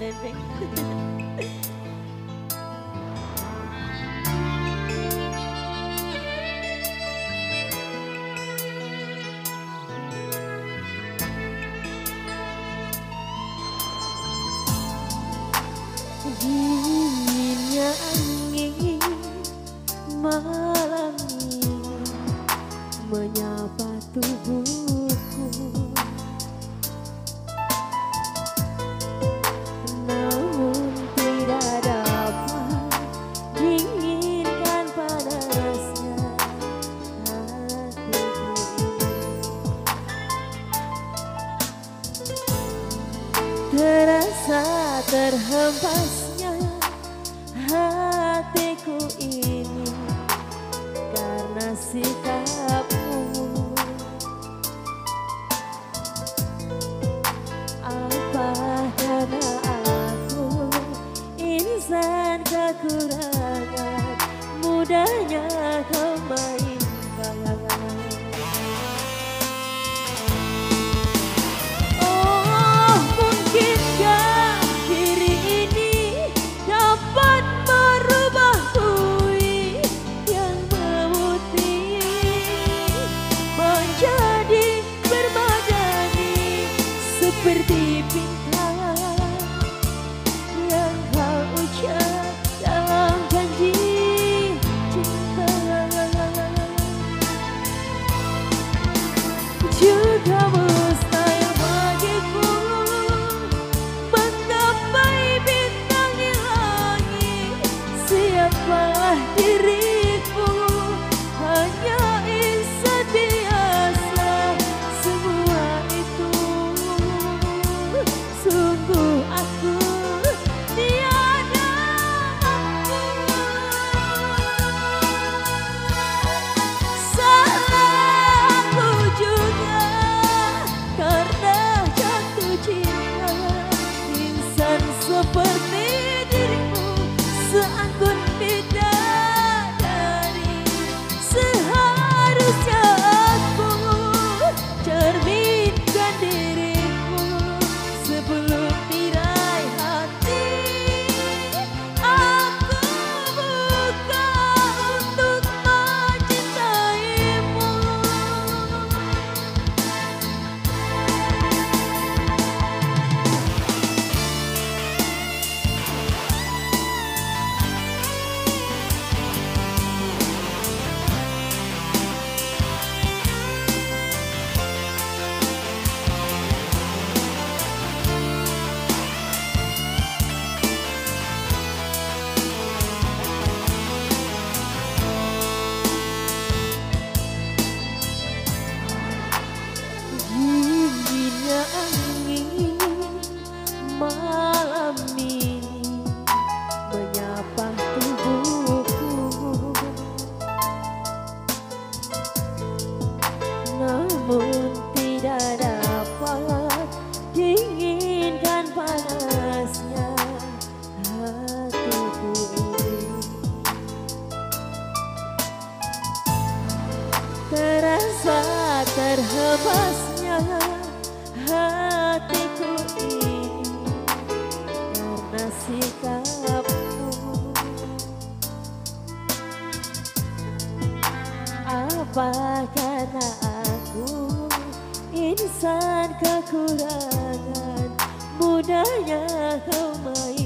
living. nhìn nhớ anh nghĩ malam ini menyapa tubuh hempas siapa diriku. Hanya insan biasa semua itu. Sungguh aku tiada mampu salahku juga karena jatuh cinta. Terasa terhempasnya hatiku ini. Karena sikapmu Apa karena aku insan kekurangan? Mudahnya kau main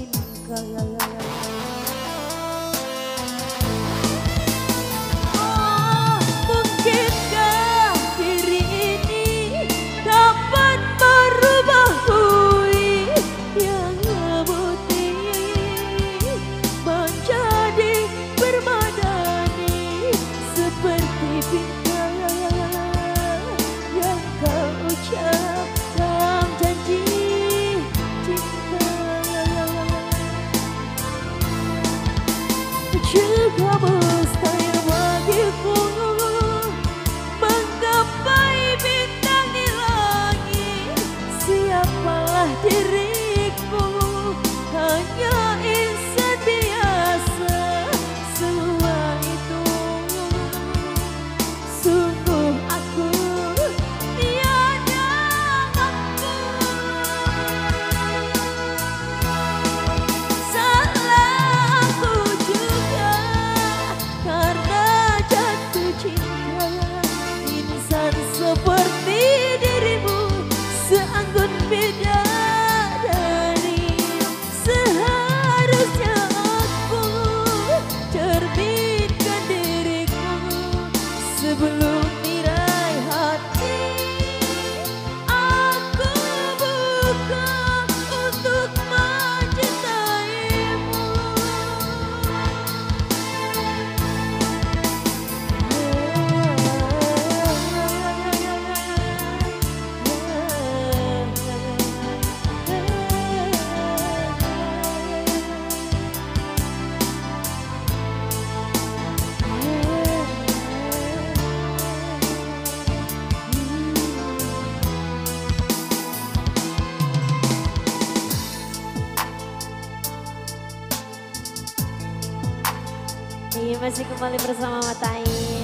cima, assim eu uma lembrança da mamãe.